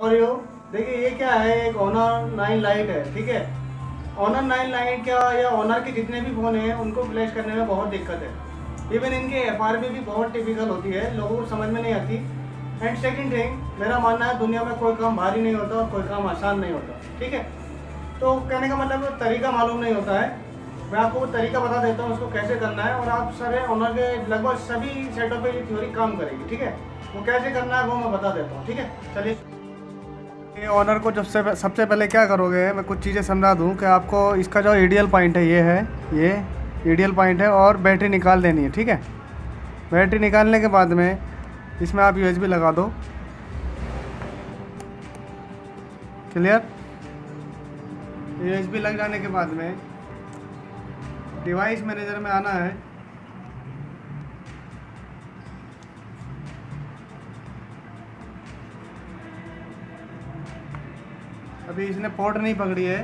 और यो, देखिए ये क्या है, एक ऑनर नाइन लाइट है, ठीक है? ऑनर नाइन लाइट क्या, या ऑनर के जितने भी फ़ोन हैं, उनको फ्लैश करने में बहुत दिक्कत है। इवन इनके एफ़ आर भी बहुत टिपिकल होती है, लोगों को समझ में नहीं आती। एंड सेकेंड थिंग मेरा मानना है, दुनिया में कोई काम भारी नहीं होता और कोई काम आसान नहीं होता, ठीक है? तो कहने का मतलब तरीका मालूम नहीं होता है। मैं आपको तरीका बता देता हूँ, उसको कैसे करना है, और आप सारे ऑनर के लगभग सभी सेटों पे ये थ्योरी काम करेगी, ठीक है? वो कैसे करना है, वो मैं बता देता हूँ, ठीक है? चलिए। ये ऑनर को जब से सबसे पहले क्या करोगे? मैं कुछ चीज़ें समझा दूँ कि आपको इसका जो आइडियल पॉइंट है, ये है, ये आइडियल पॉइंट है और बैटरी निकाल देनी है, ठीक है? बैटरी निकालने के बाद में इसमें आप यूएसबी लगा दो। क्लियर यूएसबी लग जाने के बाद में डिवाइस मैनेजर में आना है। अभी इसने पोर्ट नहीं पकड़ी है।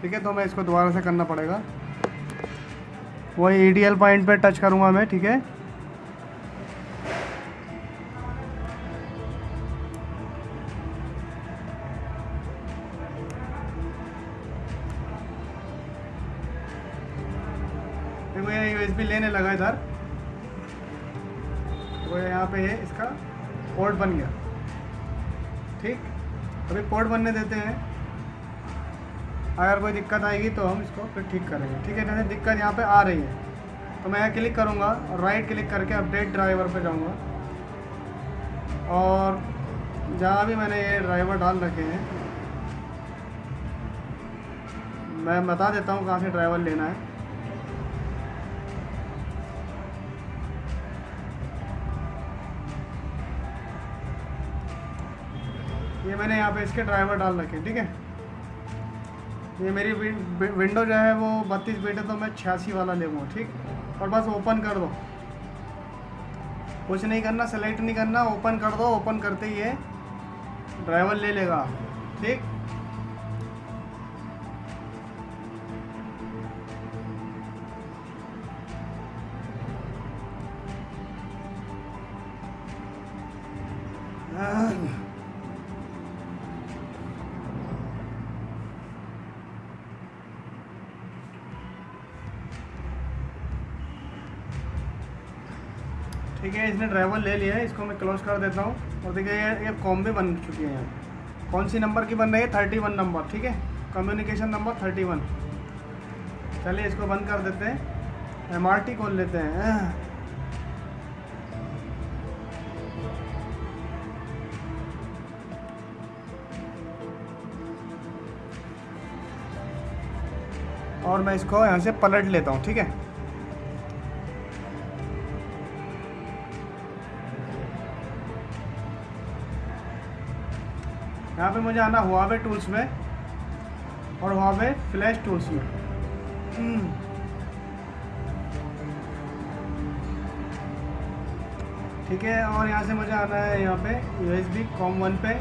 ठीक है तो मैं इसको दोबारा से करना पड़ेगा। वही ईडीएल पॉइंट पे टच करूँगा मैं, ठीक है? लेने लगा इधर। वो यहाँ पे ये इसका पोर्ट बन गया। ठीक? अभी पोर्ट बनने देते हैं। अगर कोई दिक्कत आएगी तो हम इसको फिर ठीक करेंगे। ठीक है, जैसे दिक्कत यहाँ पे आ रही है तो मैं यहाँ क्लिक करूँगा और राइट क्लिक करके अपडेट ड्राइवर पे जाऊँगा। और जहाँ भी मैंने ये ड्राइवर डाल रखे हैं, मैं बता देता हूँ कहाँ से ड्राइवर लेना है। ये मैंने यहाँ पे इसके ड्राइवर डाल रखे हैं, ठीक है? ये मेरी विंडो जो है वो बत्तीस बीट है तो मैं छियासी वाला ले लूँगा, ठीक? और बस ओपन कर दो। कुछ नहीं करना सेलेक्ट नहीं करना ओपन कर दो ओपन करते ही ये ड्राइवर ले लेगा, ठीक? ठीक है, इसने ड्राइवर ले लिया है, इसको मैं क्लोज कर देता हूँ। और देखिए, ये ये कॉम भी बन चुकी है यहाँ। कौन सी नंबर की बन रही है? थर्टी वन नंबर ठीक है? कम्युनिकेशन नंबर थर्टी वन चलिए, इसको बंद कर देते हैं। एम आर टी खोल लेते हैं। और मैं इसको यहाँ से पलट लेता हूँ, ठीक है? यहाँ पे मुझे आना हुआवे टूल्स में और हुआवे फ्लैश टूल्स में। ठीक है, और यहाँ से मुझे आना है यहाँ पे U S B com one पे।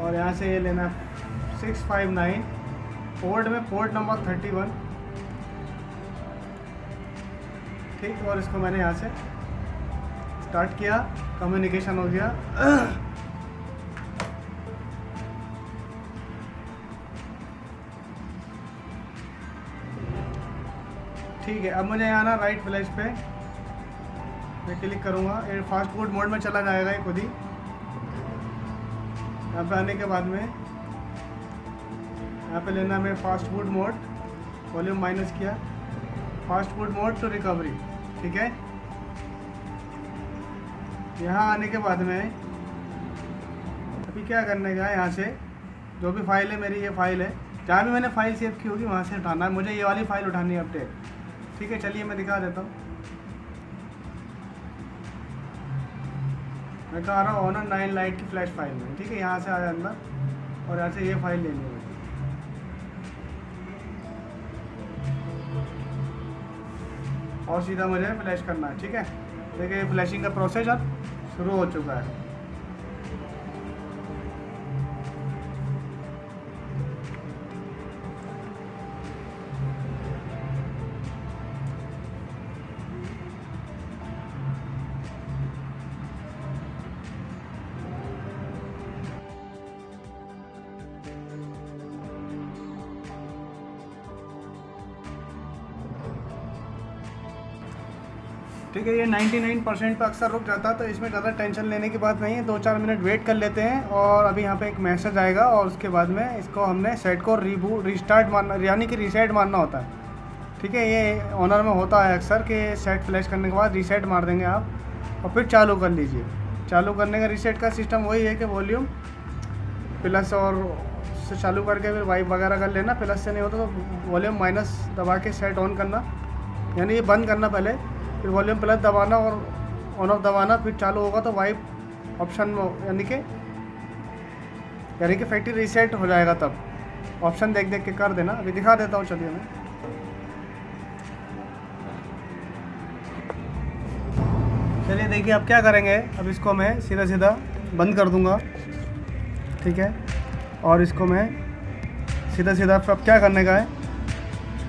और यहाँ से ये लेना है सिक्स फाइव नाइन पोर्ट में पोर्ट नंबर थर्टी वन ठीक, और इसको मैंने यहाँ से स्टार्ट किया। कम्युनिकेशन हो गया। ठीक है, अब मुझे यहाँ ना राइट फ्लैश पे मैं क्लिक करूँगा। ये फास्ट फ़ूड मोड में चला जाएगा ये खुद ही। यहाँ पे आने के बाद में, यहाँ पे लेना मैं fast boot mode volume minus किया। Fast boot mode to recovery ठीक है? यहाँ आने के बाद में, अभी क्या करने का यहाँ से, जो भी फ़ाइल है मेरी, ये फ़ाइल है। जहाँ भी मैंने फ़ाइल सेव की होगी, वहाँ से उठाना है। मुझे ये वाली फ़ाइल उठानी है अपडेट ठीक है, चलिए मैं दिखा देता हूँ। मैं कह रहा हूँ ऑनर नाइन लाइट की फ्लैश फ़ाइल में। ठीक है, यहाँ से आया अंदर, और यहाँ से ये फ़ाइल लेनी है और सीधा मुझे फ्लैश करना है, ठीक है? देखिए फ्लैशिंग का प्रोसेस अब शुरू हो चुका है। ठीक है, ये 99 परसेंट पर अक्सर रुक जाता है तो इसमें ज़्यादा टेंशन लेने की बात नहीं है। दो चार मिनट वेट कर लेते हैं और अभी यहाँ पे एक मैसेज आएगा और उसके बाद में इसको हमने सेट को रीबूट रिस्टार्ट मारना, यानी कि रीसेट मारना होता है। ठीक है, ये ऑनर में होता है अक्सर कि सेट फ्लैश करने के बाद रीसेट मार देंगे आप। और फिर चालू कर लीजिए। चालू करने का रीसेट का सिस्टम वही है कि वॉल्यूम प्लस और से चालू करके फिर वाइप वगैरह कर लेना। प्लस से नहीं होता तो वॉल्यूम माइनस दबा के सेट ऑन करना। यानी ये बंद करना पहले। फिर वॉल्यूम प्लस दबाना और ऑन ऑफ़ दबाना, फिर चालू होगा तो वाइप ऑप्शन यानी कि यानी कि फैक्ट्री रीसेट हो जाएगा तब। ऑप्शन देख देख के कर देना। अभी दिखा देता हूँ, चलिए मैं। चलिए, देखिए अब क्या करेंगे। अब इसको मैं सीधा सीधा बंद कर दूँगा। ठीक है? और इसको मैं सीधा सीधा अब क्या करने का है?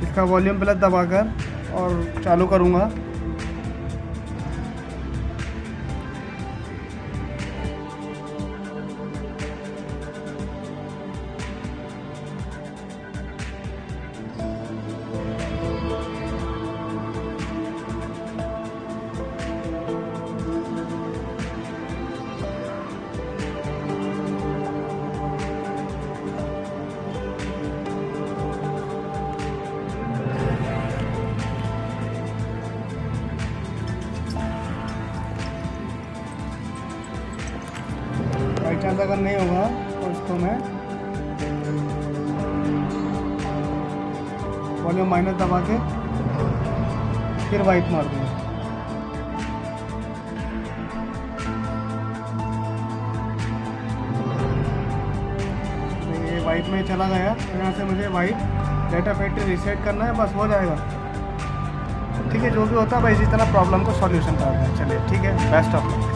इसका वॉल्यूम प्लस दबाकर और चालू करूँगा। अगर नहीं होगा तो इसको मैं वॉल्यूम माइनस दबा के फिर वाइट मार दूँगा। वाइट में चला गया। यहाँ से मुझे वाइट डेटा फैक्ट्री रीसेट करना है, बस हो जाएगा। ठीक है, जो भी होता है भाई इसी तरह प्रॉब्लम को सॉल्यूशन करना है चलिए, ठीक है बेस्ट ऑफ़ लक